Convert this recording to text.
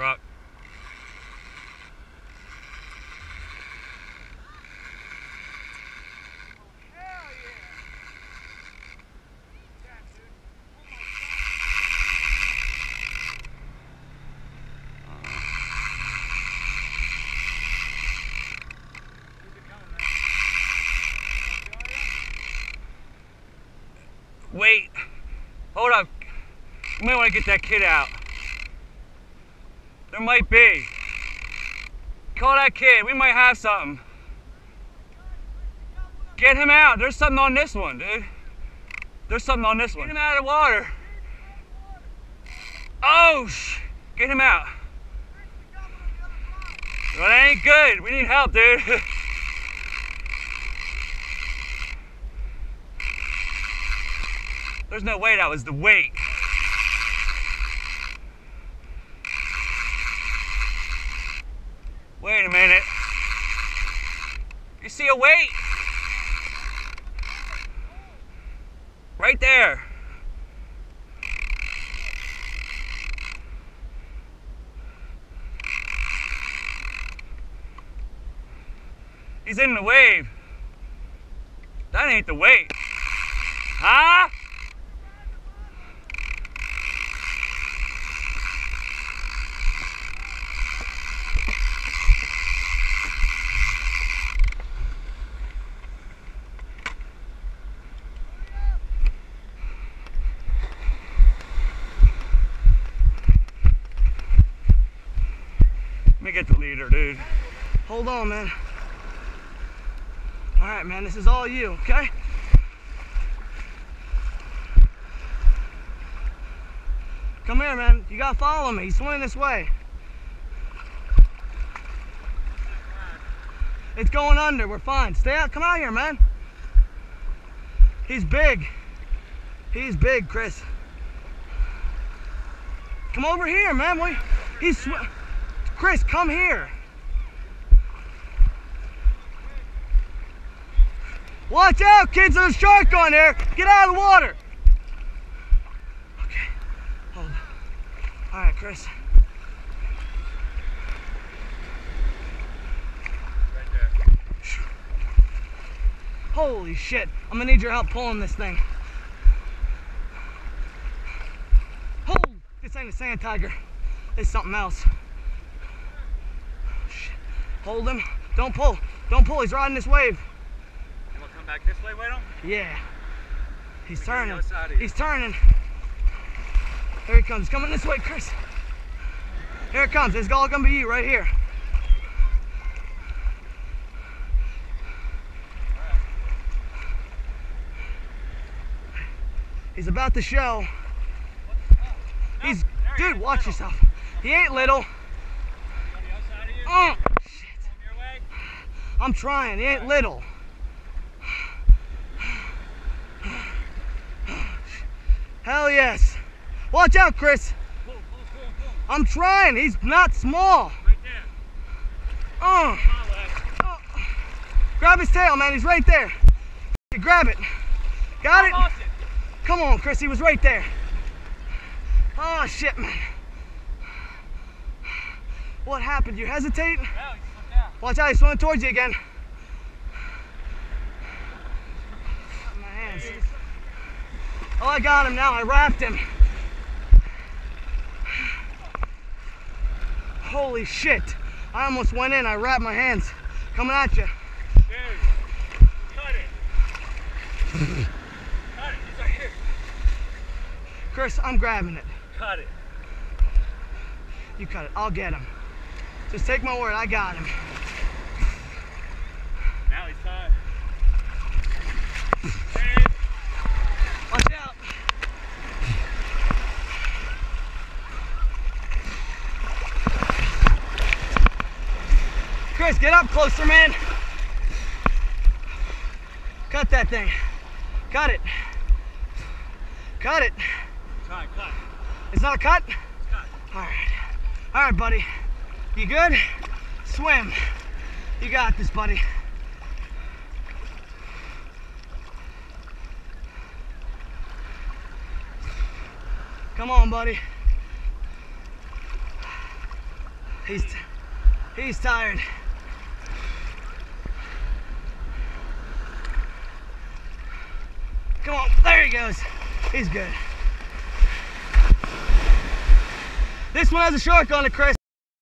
truck. Wait. Hold up. You might want to get that kid out. There might be. Call that kid. We might have something. Get him out. There's something on this one, dude. There's something on this one. Get him out of the water. Oh, sh. Get him out. Well, that ain't good. We need help, dude. There's no way that was the weight. Wait a minute. You see a weight? Right there. He's in the wave. That ain't the weight. Me get the leader, dude. Hold on, man. All right, man, this is all you, okay? Come here, man. You gotta follow me. He's swimming this way. It's going under. We're fine. Stay out. Come out here, man. He's big. He's big, Chris. Come over here, man. We, He's sw- Chris, come here. Watch out, kids. There's a shark on there. Get out of the water. Okay. Hold. All right, Chris. Right there. Holy shit. I'm gonna need your help pulling this thing. Hold. This ain't a sand tiger. It's something else. Hold him. Don't pull. Don't pull. He's riding this wave. Want to come back this way him? Yeah. He's turning. other side of you. He's turning. Here he comes. Coming this way, Chris. Here it comes. It's all gonna be you right here. He's about to show. He's dude. Watch yourself. He ain't little the other side of you? Oh, shit. On your way? I'm trying. He ain't little. Hell yes. Watch out, Chris. I'm trying. He's not small. Uh. Grab his tail, man. He's right there. Grab it. Got it? It. Come on, Chris. He was right there. Oh, shit, man. What happened? You hesitate? Watch out. He's swimming towards you again. My hands. Oh, I got him now. I wrapped him. Holy shit. I almost went in. I wrapped my hands. Coming at you. Chris, I'm grabbing it. Cut it. You cut it. I'll get him. Just take my word. I got him. Now he's tied. Hey. Watch out. Chris, get up closer, man. Cut that thing. Cut it. Cut it. Cut, cut. It's not a cut? Cut. All right. All right, buddy. You good? Swim. You got this, buddy. Come on, buddy. He's he's tired. Come on, there he goes. He's good. This one has a shark on it, Chris.